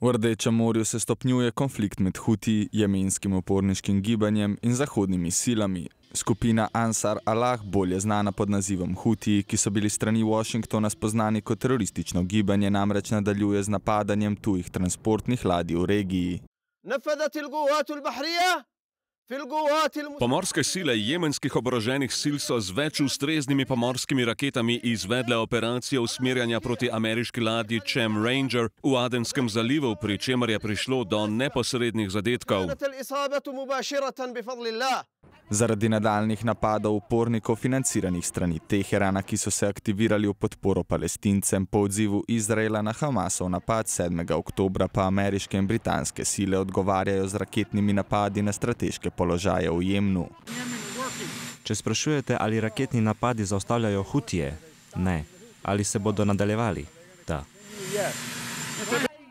V Rdečem morju se stopnjuje konflikt med Huti, jemenskim uporniškim gibanjem in zahodnimi silami. Skupina Ansar Allah, bolje znana pod nazivom Huti, ki so bili strani Washingtona spoznani kot teroristično gibanje, namreč nadaljuje z napadanjem tujih transportnih ladij v regiji. Pomorske sile jemenskih oboroženih sil so z več ustreznimi pomorskimi raketami izvedle operacijo usmerjanja proti ameriški ladji Chem Ranger v Adenskem zalivu, pri čemer je prišlo do neposrednih zadetkov. Zaradi nadaljnih napadov upornikov financiranih strani Teherana, ki so se aktivirali v podporo palestincem po odzivu Izraela na Hamasov napad 7. oktobra, pa ameriške in britanske sile odgovarjajo z raketnimi napadi na strateške položaje v Jemnu. Če sprašujete, ali raketni napadi zaustavljajo Hutije, ne. Ali se bodo nadaljevali? Da.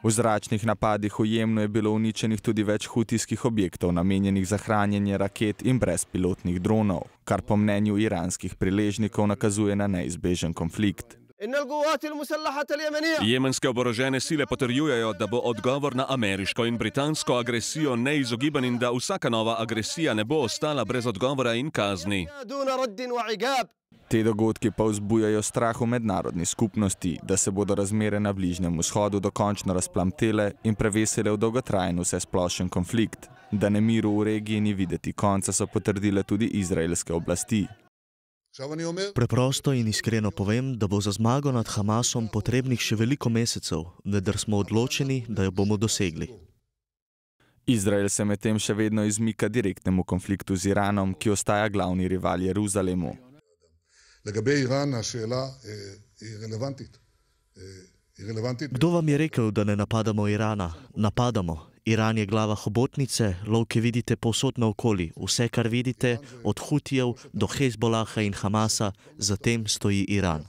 V zračnih napadih v Jemnu je bilo uničenih tudi več hutijskih objektov, namenjenih za hranjenje raket in brezpilotnih dronov, kar po mnenju iranskih priležnikov nakazuje na neizbežen konflikt. Jemenske oborožene sile potrjujejo, da bo odgovor na ameriško in britansko agresijo neizogiben in da vsaka nova agresija ne bo ostala brez odgovora in kazni. Te dogodki pa vzbujajo strah v mednarodni skupnosti, da se bodo razmere na Bližnjem vzhodu dokončno razplamtele in prevesile v dolgotrajen vse splošen konflikt. Da ne miru v regiji ni videti konca, so potrdile tudi izraelske oblasti. Preprosto in iskreno povem, da bo za zmago nad Hamasom potrebnih še veliko mesecev, vendar smo odločeni, da jo bomo dosegli. Izrael se medtem še vedno izmika direktnemu konfliktu z Iranom, ki ostaja glavni rival Jeruzalemu. Kdo vam je rekel, da ne napadamo Irana? Napadamo. Iran je glava hobotnice, lovke vidite povsod naokoli. Vse, kar vidite, od Hutijev do Hezbolaha in Hamasa, zatem stoji Iran.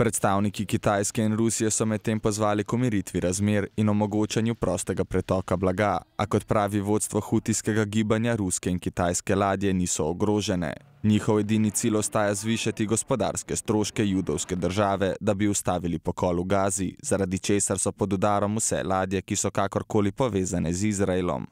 Predstavniki Kitajske in Rusije so medtem pozvali k umiritvi razmer in omogočanju prostega pretoka blaga, a kot pravi vodstvo hutijskega gibanja, ruske in kitajske ladje niso ogrožene. Njihov edini cilj ostaja zvišati gospodarske stroške judovske države, da bi ustavili pokol v Gazi, zaradi česar so pod udarom vse ladje, ki so kakorkoli povezane z Izraelom.